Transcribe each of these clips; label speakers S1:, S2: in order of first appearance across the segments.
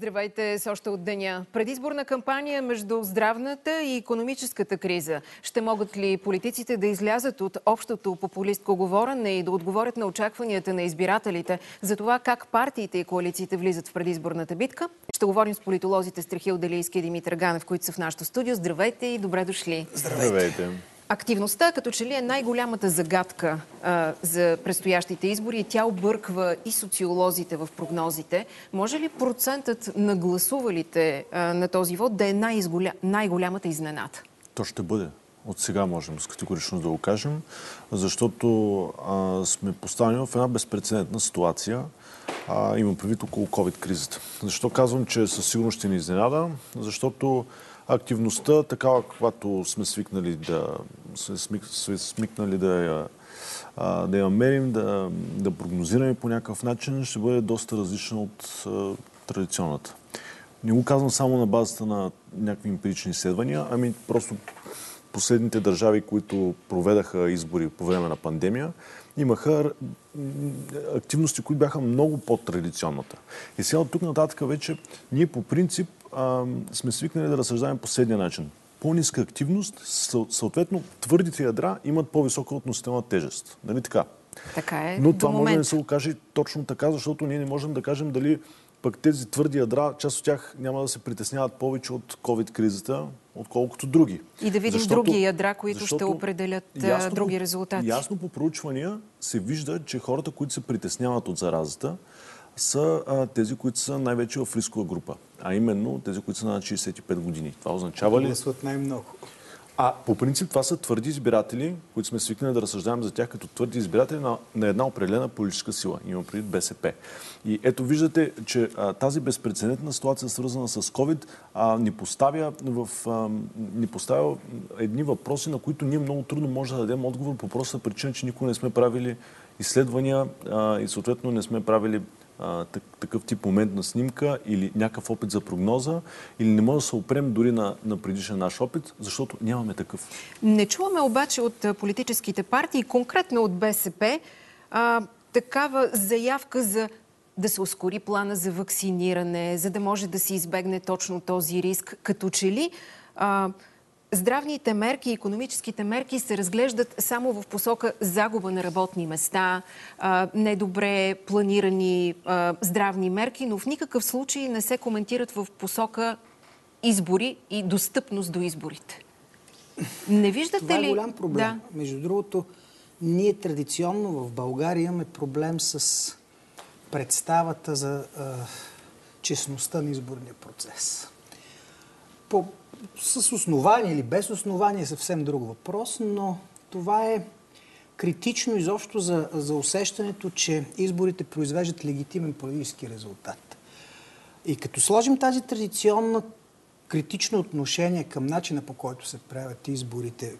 S1: Здравейте с още от деня. Предизборна кампания между здравната и економическата криза. Ще могат ли политиците да излязат от общото популистко говорене и да отговорят на очакванията на избирателите за това как партиите и коалициите влизат в предизборната битка? Ще говорим с политолозите Страхил Делийски и Димитър Ганев, които са в нашото студио. Здравейте и добре дошли.
S2: Здравейте.
S1: Активността като че ли е най-голямата загадка а, за предстоящите избори и тя обърква и социолозите в прогнозите. Може ли процентът на гласувалите а, на този вод да е най-голямата най изненада?
S2: То ще бъде. От сега можем с категорично да го кажем, защото а, сме поставени в една безпредседентна ситуация. А, имам предвид около COVID-кризата. Защо казвам, че със сигурност ще ни изненада? Защото активността, такава каквато сме свикнали да, сме смикнали да я, да я мерим, да, да прогнозираме по някакъв начин, ще бъде доста различна от а, традиционната. Не го казвам само на базата на някакви емпирични изследвания, ами просто последните държави, които проведаха избори по време на пандемия, имаха активности, които бяха много по-традиционната. И сега от тук нататък вече ние по принцип а, сме свикнали да разсъждаваме последния начин. По-ниска активност, съответно твърдите ядра имат по-висока относителна тежест. Нали така?
S1: Така е.
S2: Но това може да не се окаже точно така, защото ние не можем да кажем дали пък тези твърди ядра, част от тях няма да се притесняват повече от COVID-кризата, отколкото други.
S1: И да видим защото, други ядра, които ще определят ясно, други резултати.
S2: Ясно по проучвания се вижда, че хората, които се притесняват от заразата, са а, тези, които са най-вече в рискова група. А именно тези, които са на 65 години. Това означава ли...
S3: Гласуват най-много.
S2: А по принцип това са твърди избиратели, които сме свикнали да разсъждаваме за тях като твърди избиратели на, на една определена политическа сила. Има предвид БСП. И ето виждате, че а, тази безпредседентна ситуация, свързана с COVID, а, ни, поставя в, а, ни поставя едни въпроси, на които ние много трудно може да дадем отговор по проста причина, че никога не сме правили изследвания а, и съответно не сме правили такъв тип момент на снимка или някакъв опит за прогноза, или не може да се опрем дори на, на предишен наш опит, защото нямаме такъв.
S1: Не чуваме обаче от политическите партии, конкретно от БСП, а, такава заявка за да се ускори плана за вакциниране, за да може да се избегне точно този риск. Като че ли а, здравните мерки и економическите мерки се разглеждат само в посока загуба на работни места, недобре планирани здравни мерки, но в никакъв случай не се коментират в посока избори и достъпност до изборите. Не виждате
S3: Това
S1: ли...
S3: е голям проблем. Да. Между другото, ние традиционно в България имаме проблем с представата за а, честността на изборния процес. По с основание или без основание е съвсем друг въпрос, но това е критично изобщо за, за усещането, че изборите произвеждат легитимен политически резултат. И като сложим тази традиционна критично отношение към начина по който се правят изборите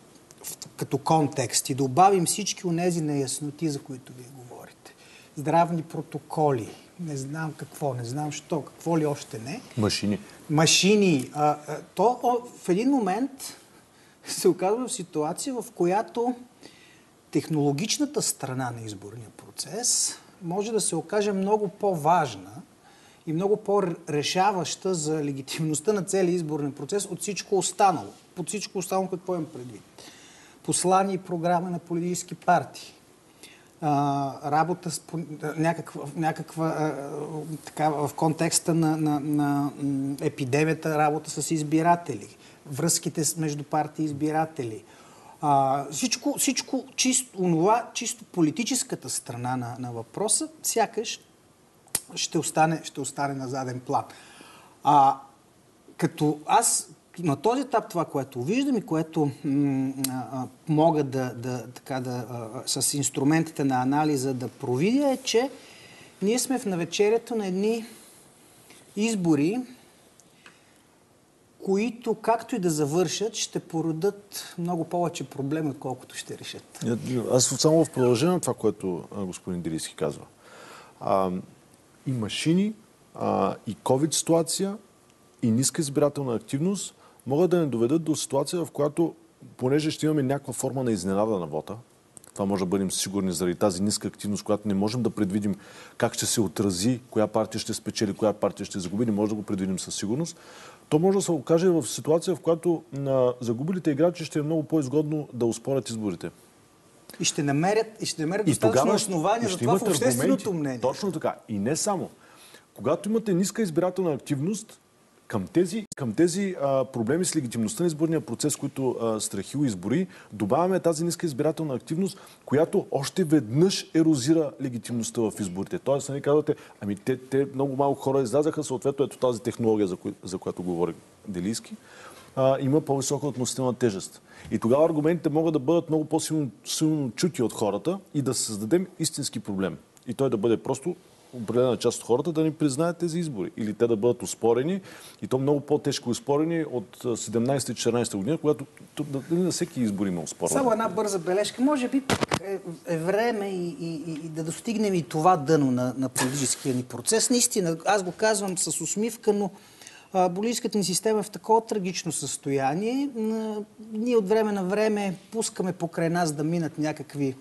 S3: като контекст и добавим всички от тези неясноти, за които вие говорите. Здравни протоколи, не знам какво, не знам що, какво ли още не.
S2: Машини.
S3: Машини. А, то в един момент се оказва в ситуация, в която технологичната страна на изборния процес може да се окаже много по-важна и много по-решаваща за легитимността на целия изборен процес от всичко останало. Под всичко останало какво имам предвид? Послани и програма на политически партии работа с, някаква, някаква така, в контекста на, на, на епидемията, работа с избиратели, връзките между партии и избиратели. А, всичко, всичко чисто, онова, чисто политическата страна на, на въпроса, сякаш ще остане, ще остане на заден план. А, като аз на този етап това, което виждам и което мога да, да, така да с инструментите на анализа да провидя е, че ние сме в навечерието на едни избори, които, както и да завършат, ще породат много повече проблеми, отколкото ще решат.
S2: Аз само в продължение на това, което господин Дилиски казва. А, и машини, а, и COVID ситуация, и ниска избирателна активност могат да не доведат до ситуация, в която, понеже ще имаме някаква форма на изненада на вота, това може да бъдем сигурни заради тази ниска активност, която не можем да предвидим как ще се отрази, коя партия ще спечели, коя партия ще загуби, не може да го предвидим със сигурност. То може да се окаже в ситуация, в която на загубилите играчи ще е много по-изгодно да успорят изборите.
S3: И ще намерят, и ще намерят и достатъчно основания за това в общественото мнение.
S2: Точно така. И не само. Когато имате ниска избирателна активност, към тези, към тези а, проблеми с легитимността на изборния процес, които а, Страхил избори, добавяме тази ниска избирателна активност, която още веднъж ерозира легитимността в изборите. Тоест, нали казвате, ами те, те много малко хора излязаха, съответно ето тази технология, за, кои, за която говори Делийски, а, има по-висока относителна тежест. И тогава аргументите могат да бъдат много по-силно чути от хората и да създадем истински проблем. И той да бъде просто определена част от хората да ни признаят тези избори. Или те да бъдат успорени и то много по-тежко успорени от 17-14 година, когато на всеки избор има успорване.
S3: Само една бърза бележка. Може би е, е време и, и, и да достигнем и това дъно на, на политическия ни процес. Наистина, аз го казвам с усмивка, но Болийската ни система е в такова трагично състояние. Ние от време на време пускаме покрай нас да минат някакви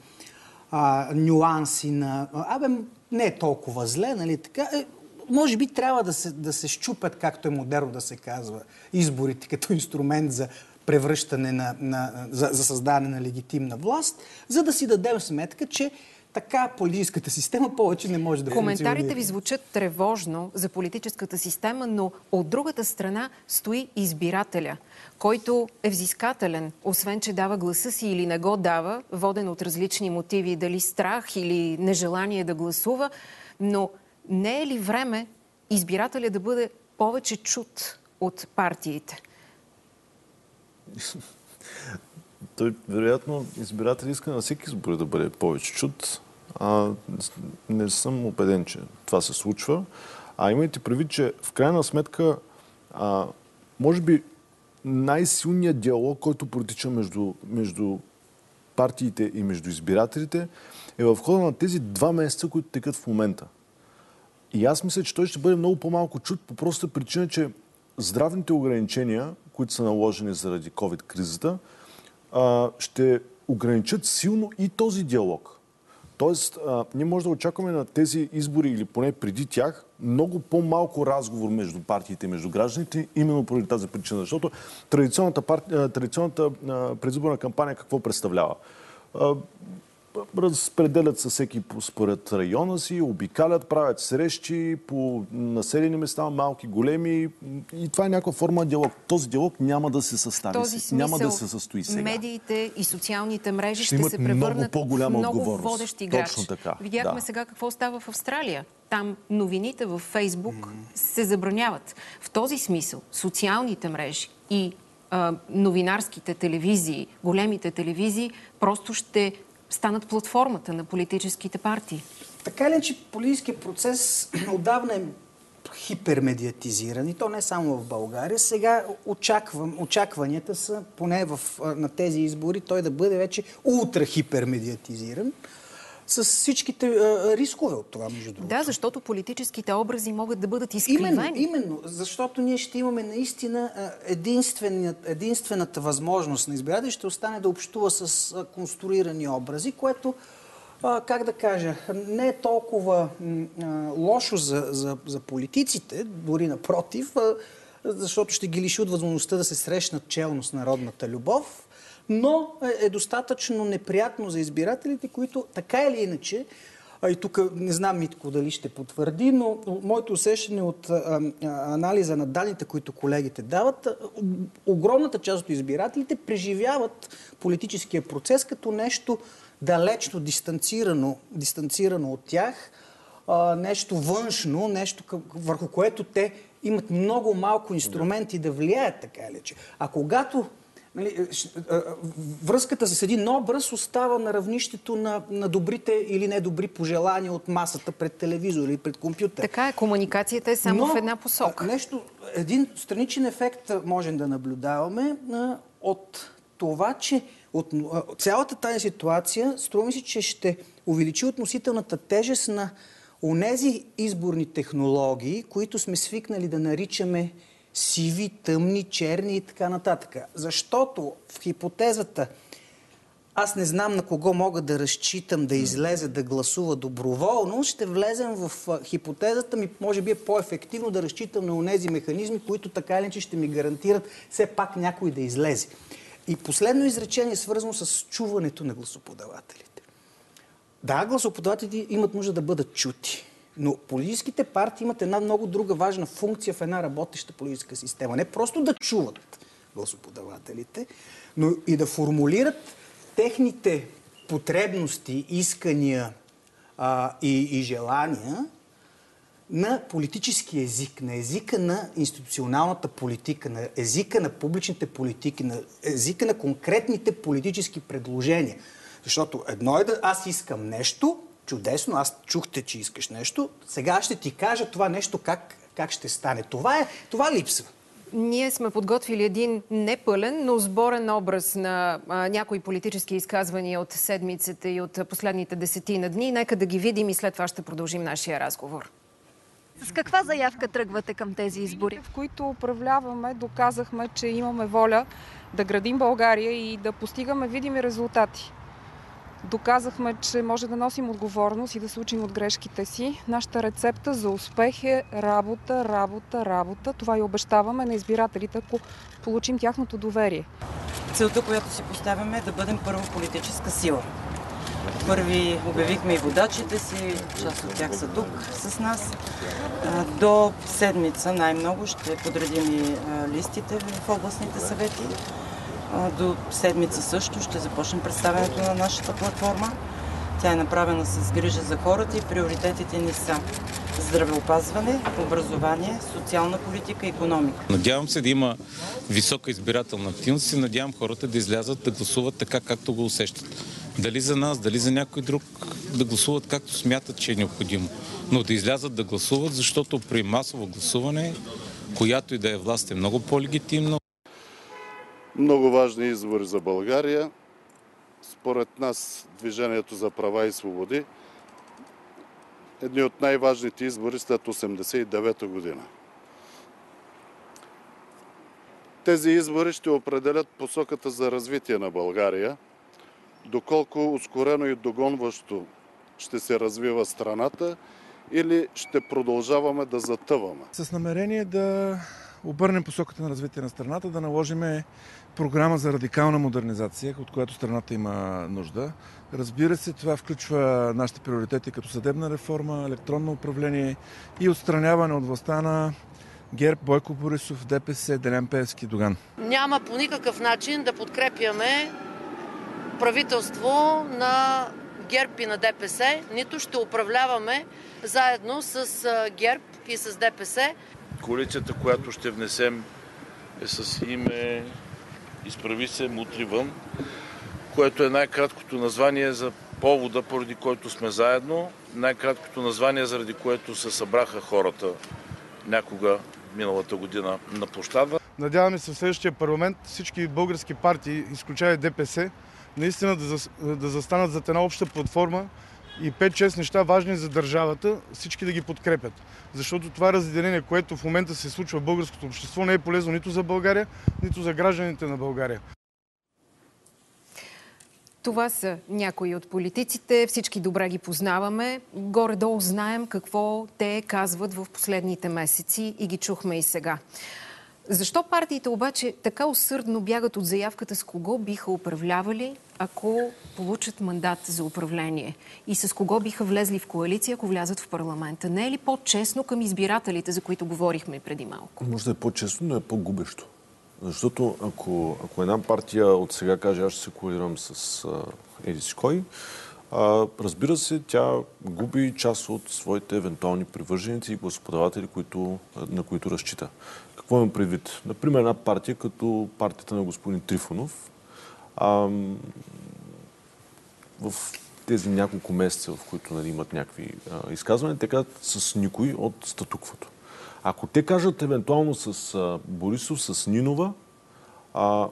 S3: а, нюанси на... Абе, не е толкова зле, нали така? Е, може би трябва да се, да се щупят, както е модерно да се казва, изборите като инструмент за превръщане на, на, за, за създаване на легитимна власт, за да си дадем сметка, че така политическата система повече не може да
S1: Коментарите ви звучат тревожно за политическата система, но от другата страна стои избирателя, който е взискателен, освен че дава гласа си или не го дава, воден от различни мотиви, дали страх или нежелание да гласува, но не е ли време избирателя да бъде повече чут от партиите?
S2: Той, вероятно, избирател иска на всеки избори да бъде повече чут. А, не съм убеден, че това се случва. А имайте предвид, че в крайна сметка, а, може би най-силният диалог, който протича между, между партиите и между избирателите, е в хода на тези два месеца, които текат в момента. И аз мисля, че той ще бъде много по-малко чут по простата причина, че здравните ограничения, които са наложени заради COVID-кризата, ще ограничат силно и този диалог. Тоест, ние може да очакваме на тези избори или поне преди тях много по-малко разговор между партиите и между гражданите, именно поради тази причина. Защото традиционната, парти... традиционната предизборна кампания какво представлява? Разпределят се всеки според района си, обикалят, правят срещи по населени места, малки, големи. И това е някаква форма на диалог. Този диалог няма да се състави.
S1: Този смисъл,
S2: няма да се състои сега.
S1: Медиите и социалните мрежи ще, ще се превърнат много в много водещи играчи.
S2: Точно така.
S1: Видяхме да. сега какво става в Австралия. Там новините в Фейсбук mm-hmm. се забраняват. В този смисъл социалните мрежи и новинарските телевизии, големите телевизии, просто ще станат платформата на политическите партии?
S3: Така ли, че политическия процес отдавна е хипермедиатизиран и то не само в България. Сега очаквам, очакванията са, поне в, на тези избори, той да бъде вече ултра хипермедиатизиран с всичките а, рискове от това, между другото.
S1: Да, защото политическите образи могат да бъдат изкривени.
S3: Именно, именно защото ние ще имаме наистина единствената възможност на избирател ще остане да общува с конструирани образи, което как да кажа, не е толкова лошо за, за, за политиците, дори напротив, защото ще ги лиши от възможността да се срещнат челно с народната любов но е достатъчно неприятно за избирателите, които така или иначе, и тук не знам Митко дали ще потвърди, но моето усещане от а, анализа на данните, които колегите дават, огромната част от избирателите преживяват политическия процес като нещо далечно дистанцирано, дистанцирано от тях, а, нещо външно, нещо върху което те имат много малко инструменти да влияят така или че. А когато нали, е, е, е, връзката с един образ остава на равнището на, на добрите или недобри пожелания от масата пред телевизор или пред компютър.
S1: Така е, комуникацията е само Но, в една посока.
S3: Нещо, един страничен ефект можем да наблюдаваме а, от това, че от, а, цялата тази ситуация струва ми се, че ще увеличи относителната тежест на онези изборни технологии, които сме свикнали да наричаме сиви, тъмни, черни и така нататък. Защото в хипотезата аз не знам на кого мога да разчитам да излезе да гласува доброволно, ще влезем в хипотезата ми, може би е по-ефективно да разчитам на тези механизми, които така или иначе ще ми гарантират все пак някой да излезе. И последно изречение, свързано с чуването на гласоподавателите. Да, гласоподавателите имат нужда да бъдат чути. Но политическите партии имат една много друга важна функция в една работеща политическа система. Не просто да чуват гласоподавателите, но и да формулират техните потребности, искания а, и, и желания на политически език, на езика на институционалната политика, на езика на публичните политики, на езика на конкретните политически предложения. Защото едно е да аз искам нещо, чудесно, аз чухте, че искаш нещо, сега ще ти кажа това нещо как, как ще стане. Това, е, това липсва.
S1: Ние сме подготвили един непълен, но сборен образ на а, някои политически изказвания от седмицата и от последните десетина дни. Нека да ги видим и след това ще продължим нашия разговор.
S4: С каква заявка тръгвате към тези избори?
S5: В които управляваме, доказахме, че имаме воля да градим България и да постигаме видими резултати. Доказахме, че може да носим отговорност и да се учим от грешките си. Нашата рецепта за успех е работа, работа, работа. Това и обещаваме на избирателите, ако получим тяхното доверие.
S6: Целта, която си поставяме е да бъдем първа политическа сила. Първи обявихме и водачите си, част от тях са тук с нас. До седмица най-много ще подредим и листите в областните съвети. До седмица също ще започнем представянето на нашата платформа. Тя е направена с грижа за хората и приоритетите ни са здравеопазване, образование, социална политика и економика.
S7: Надявам се да има висока избирателна активност и надявам хората да излязат да гласуват така, както го усещат. Дали за нас, дали за някой друг, да гласуват както смятат, че е необходимо. Но да излязат да гласуват, защото при масово гласуване, която и да е власт е много по-легитимно.
S8: Много важни избори за България. Според нас Движението за права и свободи едни от най-важните избори след 1989 година. Тези избори ще определят посоката за развитие на България, доколко ускорено и догонващо ще се развива страната или ще продължаваме да затъваме.
S9: С намерение да обърнем посоката на развитие на страната, да наложиме програма за радикална модернизация, от която страната има нужда. Разбира се, това включва нашите приоритети като съдебна реформа, електронно управление и отстраняване от властта на ГЕРБ, Бойко Борисов, ДПС, Делян Певски, Доган.
S10: Няма по никакъв начин да подкрепяме правителство на ГЕРБ и на ДПС, нито ще управляваме заедно с ГЕРБ и с ДПС.
S11: Коалицията, която ще внесем е с име Изправи се мутри вън, което е най-краткото название за повода, поради който сме заедно, най-краткото название, заради което се събраха хората някога миналата година на площада.
S12: Надяваме се в следващия парламент всички български партии, изключая ДПС, наистина да, застанат зад една обща платформа и 5-6 неща важни за държавата, всички да ги подкрепят. Защото това разделение, което в момента се случва в българското общество, не е полезно нито за България, нито за гражданите на България.
S1: Това са някои от политиците. Всички добре ги познаваме. Горе-долу знаем какво те казват в последните месеци и ги чухме и сега. Защо партиите обаче така усърдно бягат от заявката с кого биха управлявали, ако получат мандат за управление? И с кого биха влезли в коалиция, ако влязат в парламента? Не е ли по-честно към избирателите, за които говорихме преди малко?
S2: Може да е по-честно, но е по-губещо. Защото ако, ако една партия от сега каже, аз ще се коалирам с Едис кой, а, разбира се, тя губи част от своите евентуални привърженици и гласоподаватели, които, на които разчита. Какво имам предвид? Например, една партия като партията на господин Трифонов, а, в тези няколко месеца, в които нали, имат някакви а, изказвания, те казват с никой от статуквото. Ако те кажат евентуално с а, Борисов, с Нинова, а,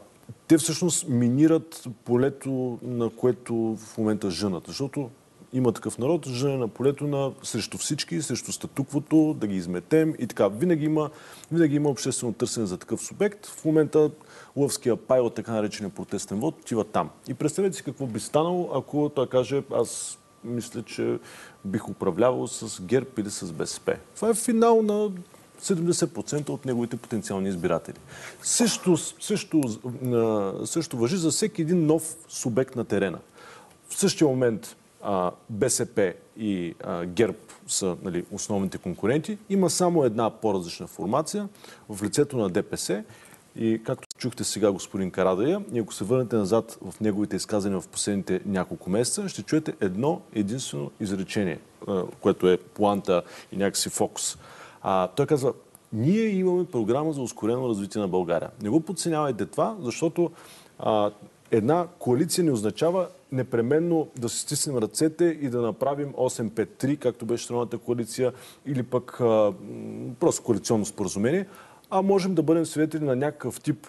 S2: те всъщност минират полето, на което в момента жънат. Защото има такъв народ, жене на полето на срещу всички, срещу статуквото, да ги изметем и така. Винаги има, винаги има обществено търсене за такъв субект. В момента лъвския пай от така наречения протестен вод отива там. И представете си какво би станало, ако той каже, аз мисля, че бих управлявал с ГЕРБ или с БСП. Това е финал на 70% от неговите потенциални избиратели. Също, също, също въжи за всеки един нов субект на терена. В същия момент БСП и ГЕРБ са нали, основните конкуренти. Има само една по-различна формация в лицето на ДПС. И както чухте сега господин Карадая, и ако се върнете назад в неговите изказания в последните няколко месеца, ще чуете едно единствено изречение, което е планта и някакси фокус. А, той казва, ние имаме програма за ускорено развитие на България. Не го подценявайте това, защото а, една коалиция не означава непременно да се стиснем ръцете и да направим 8-5-3, както беше страната коалиция, или пък а, просто коалиционно споразумение, а можем да бъдем свидетели на някакъв тип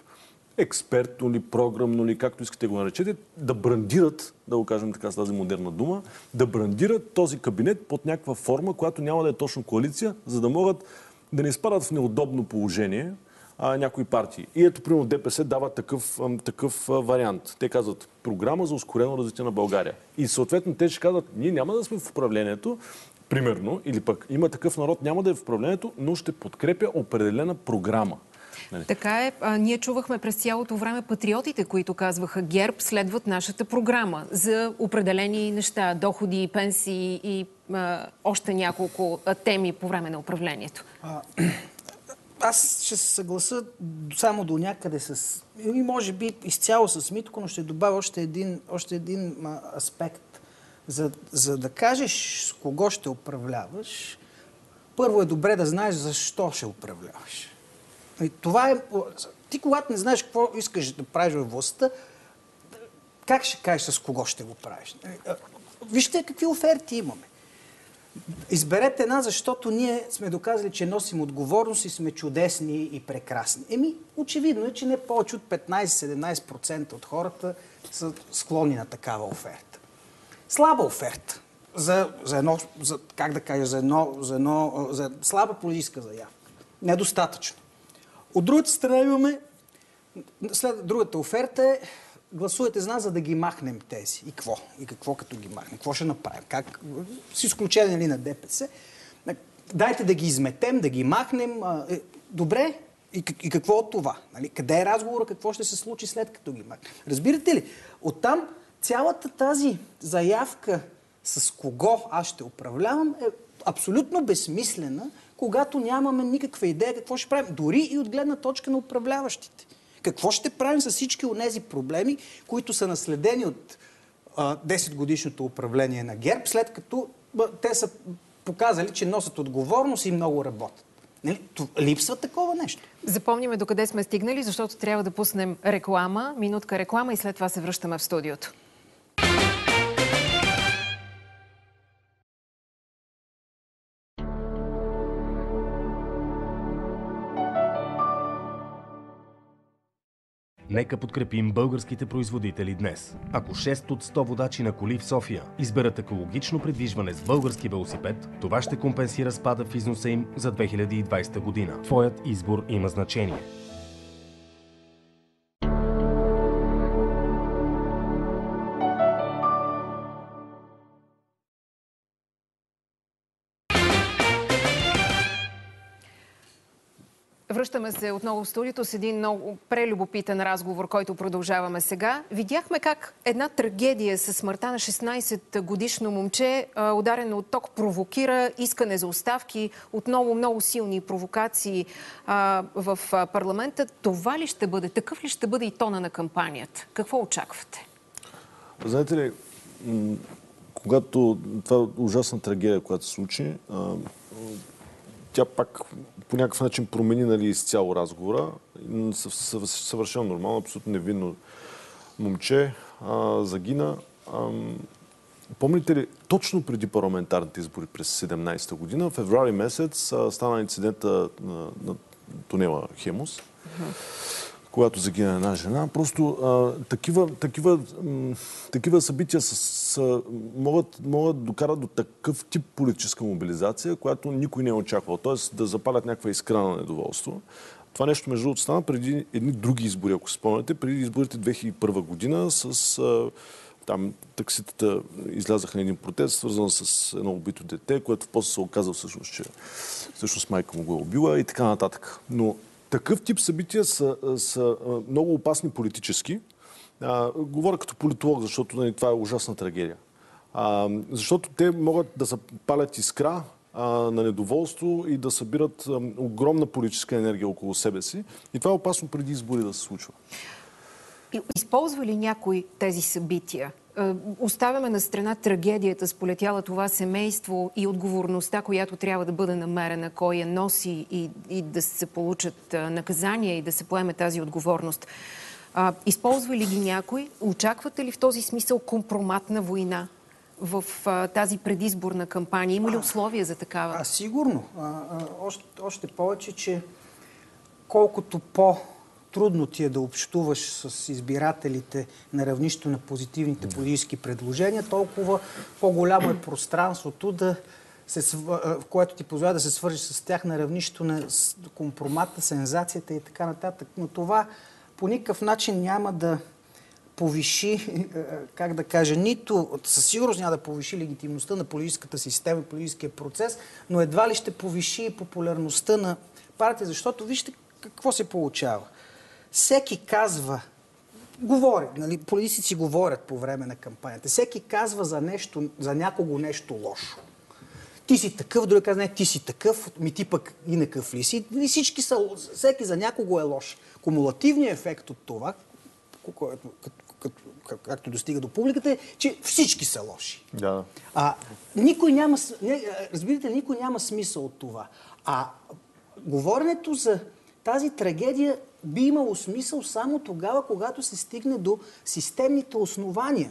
S2: експертно ли, програмно ли, както искате го наречете, да брандират, да го кажем така с тази модерна дума, да брандират този кабинет под някаква форма, която няма да е точно коалиция, за да могат да не изпадат в неудобно положение а, някои партии. И ето, примерно, ДПС дава такъв, такъв вариант. Те казват програма за ускорено развитие на България. И съответно те ще казват, ние няма да сме в управлението, примерно, или пък има такъв народ, няма да е в управлението, но ще подкрепя определена програма.
S1: Нали? Така е. А, ние чувахме през цялото време патриотите, които казваха ГЕРБ следват нашата програма за определени неща, доходи, пенсии и а, още няколко а, теми по време на управлението.
S3: Аз ще се съгласа само до някъде с... И може би изцяло с Митко, но ще добавя още един, още един аспект. За, за да кажеш с кого ще управляваш, първо е добре да знаеш защо ще управляваш. И това е... Ти когато не знаеш какво искаш да правиш във властта, как ще кажеш с кого ще го правиш? Вижте какви оферти имаме. Изберете една, защото ние сме доказали, че носим отговорност и сме чудесни и прекрасни. Еми, очевидно е, че не повече от 15-17% от хората са склонни на такава оферта. Слаба оферта. За, за едно, за, как да кажа, за едно, за едно, за слаба политическа заявка. Недостатъчно. От другата страна имаме, след другата оферта е гласувате за нас, за да ги махнем тези. И какво? И какво като ги махнем? Какво ще направим? Как? С изключение ли нали, на ДПС. Дайте да ги изметем, да ги махнем. Е, добре, и, и какво от това? Нали? Къде е разговора? Какво ще се случи след като ги махнем? Разбирате ли? Оттам цялата тази заявка с кого аз ще управлявам е абсолютно безсмислена, когато нямаме никаква идея какво ще правим, дори и от гледна точка на управляващите. Какво ще правим с всички от тези проблеми, които са наследени от а, 10 годишното управление на ГЕРБ, след като те са показали, че носят отговорност и много работят. Нали? Липсва такова нещо.
S1: Запомниме докъде сме стигнали, защото трябва да пуснем реклама, минутка реклама и след това се връщаме в студиото.
S13: Нека подкрепим българските производители днес. Ако 6 от 100 водачи на коли в София изберат екологично придвижване с български велосипед, това ще компенсира спада в износа им за 2020 година. Твоят избор има значение.
S1: Връщаме се отново в студиото с един много прелюбопитен разговор, който продължаваме сега. Видяхме как една трагедия с смъртта на 16 годишно момче, ударено от ток, провокира искане за оставки, отново много силни провокации в парламента. Това ли ще бъде? Такъв ли ще бъде и тона на кампанията? Какво очаквате?
S2: Знаете ли, когато това е ужасна трагедия, която се случи, тя пак по някакъв начин промени нали, изцяло разговора. Съвършено нормално, абсолютно невинно момче а, загина. А, помните ли, точно преди парламентарните избори през 17-та година, в февруари месец, а, стана инцидента на, на тунела Хемус, когато загина една жена. Просто а, такива, такива, такива събития са, са, могат, могат докарат до такъв тип политическа мобилизация, която никой не е очаквал. Тоест да запалят някаква искра на недоволство. Това нещо, между другото, стана преди едни други избори, ако спомняте, преди изборите 2001 година с а, там такситата излязаха на един протест, свързан с едно убито дете, което после се оказа всъщност, че всъщност майка му го е убила и така нататък. Но такъв тип събития са, са много опасни политически. А, говоря като политолог, защото нали, това е ужасна трагедия. А, защото те могат да запалят искра а, на недоволство и да събират а, огромна политическа енергия около себе си. И това е опасно преди избори да се случва.
S1: Използва ли някой тези събития? Е, Оставяме на страна трагедията с полетяла това семейство и отговорността, която трябва да бъде намерена, кой я носи и, и да се получат а, наказания и да се поеме тази отговорност. А, използва ли ги някой? Очаквате ли в този смисъл компроматна война в а, тази предизборна кампания? Има ли условия за такава?
S3: А, сигурно. А, още, още повече, че колкото по-трудно ти е да общуваш с избирателите на равнището на позитивните политически предложения, толкова по-голямо е пространството да се, в което ти позволява да се свържиш с тях на равнището на компромата, сензацията и така нататък. Но това по никакъв начин няма да повиши, е, как да кажа, нито със сигурност няма да повиши легитимността на политическата система, политическия процес, но едва ли ще повиши и популярността на партия, защото вижте какво се получава. Всеки казва, говори, нали, политици говорят по време на кампанията, всеки казва за нещо, за някого нещо лошо. Ти си такъв, друг казва, не, ти си такъв, ми ти пък и накъв ли си. И всички са, всеки за някого е лош. Кумулативният ефект от това, което, както достига до публиката, е, че всички са лоши.
S2: Да.
S3: А, никой няма, не, разбирате, никой няма смисъл от това. А говоренето за тази трагедия би имало смисъл само тогава, когато се стигне до системните основания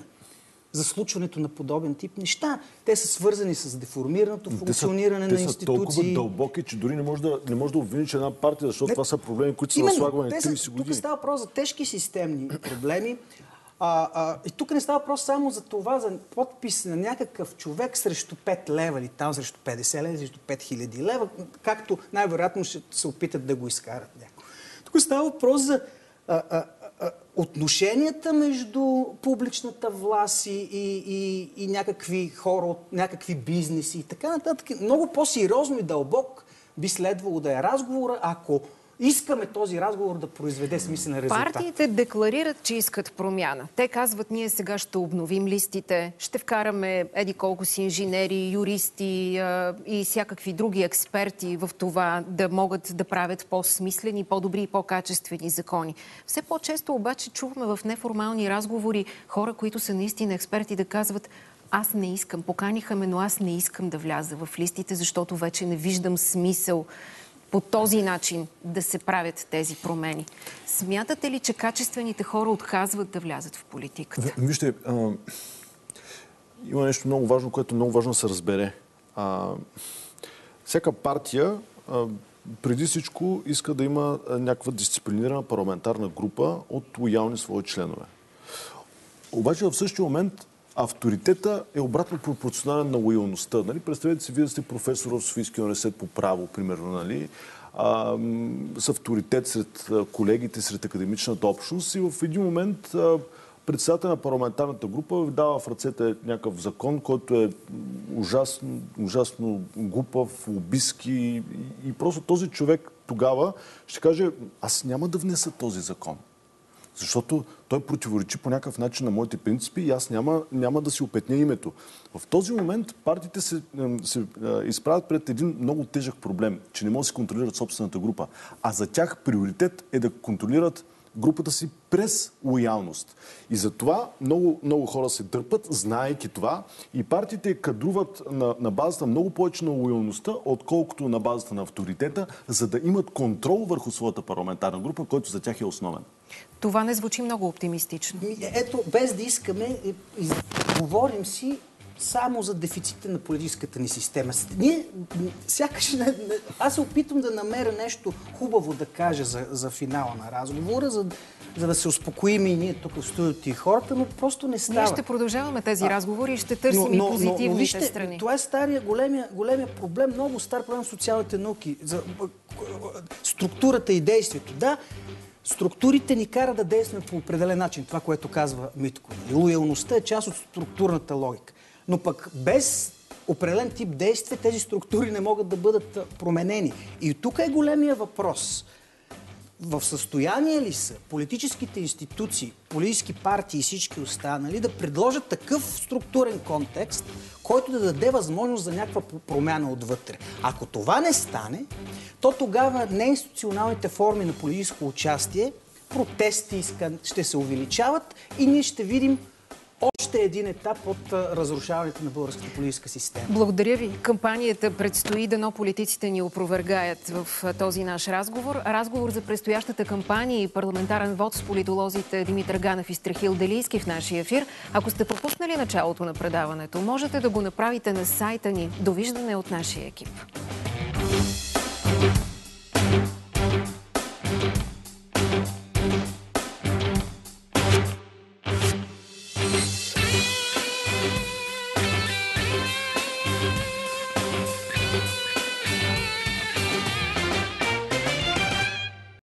S3: за случването на подобен тип неща. Те са свързани с деформираното функциониране
S2: те
S3: на
S2: са, те са толкова
S3: институции.
S2: дълбоки, че дори не може да, не може да обвиниш една партия, защото
S3: Не,
S2: това са проблеми, които са наслагвани
S3: те са-
S2: 30 години.
S3: Тук става въпрос за тежки системни проблеми. А, а, и тук не става въпрос само за това, за подпис на някакъв човек срещу 5 лева или там срещу 50 лева, срещу 5000 лева, както най-вероятно ще се опитат да го изкарат някой. Тук става въпрос за а, а, а, отношенията между публичната власт и, и, и, и някакви хора, някакви бизнеси и така нататък. Много по-сериозно и дълбок би следвало да е разговора, ако искаме този разговор да произведе смислен резултат.
S1: Партиите декларират, че искат промяна. Те казват, ние сега ще обновим листите, ще вкараме еди колко си инженери, юристи а, и всякакви други експерти в това да могат да правят по-смислени, по-добри и по-качествени закони. Все по-често обаче чуваме в неформални разговори хора, които са наистина експерти да казват аз не искам, поканиха ме, но аз не искам да вляза в листите, защото вече не виждам смисъл по този начин да се правят тези промени. Смятате ли, че качествените хора отказват да влязат в политиката?
S2: Вижте, а, има нещо много важно, което е много важно да се разбере. А, всяка партия а, преди всичко иска да има някаква дисциплинирана парламентарна група от лоялни свои членове. Обаче в същия момент авторитета е обратно пропорционален на лоялността. Нали? Представете си, вие да сте професор в Софийския университет по право, примерно, нали? а, с авторитет сред колегите, сред академичната общност и в един момент председател на парламентарната група ви дава в ръцете някакъв закон, който е ужасно, ужасно глупав, лобистки и, и просто този човек тогава ще каже, аз няма да внеса този закон. Защото той противоречи по някакъв начин на моите принципи и аз няма, няма да си опетня името. В този момент партиите се, се е, изправят пред един много тежък проблем, че не могат да си контролират собствената група. А за тях приоритет е да контролират групата си през лоялност. И затова много, много хора се дърпат, знаейки това, и партиите кадруват на, на базата много повече на лоялността, отколкото на базата на авторитета, за да имат контрол върху своята парламентарна група, който за тях е основен.
S1: Това не звучи много оптимистично.
S3: Ми, Ето, без да искаме, е, говорим си само за дефиците на политическата ни система. Ние, сякаш, не, не, аз се опитвам да намеря нещо хубаво да кажа за, за финала на разговора, за, за да се успокоим и ние тук в студиото и хората, но просто не става.
S1: Ние ще продължаваме тези а, разговори и ще търсим но, но, и позитивните
S3: но, но, вижте,
S1: страни.
S3: Това е стария, големия, големия проблем, много стар проблем в социалните науки. За структурата и действието. Да, структурите ни кара да действаме по определен начин. Това, което казва Митко. И лоялността е част от структурната логика. Но пък без определен тип действие тези структури не могат да бъдат променени. И тук е големия въпрос. В състояние ли са политическите институции, политически партии и всички останали да предложат такъв структурен контекст, който да даде възможност за някаква промяна отвътре? Ако това не стане, то тогава неинституционалните форми на политическо участие, протести ще се увеличават и ние ще видим още един етап от разрушаването на българската политическа система.
S1: Благодаря ви. Кампанията предстои, дано политиците ни опровергаят в този наш разговор. Разговор за предстоящата кампания и парламентарен вод с политолозите Димитър Ганев и Страхил Делийски в нашия ефир. Ако сте пропуснали началото на предаването, можете да го направите на сайта ни. Довиждане от нашия екип.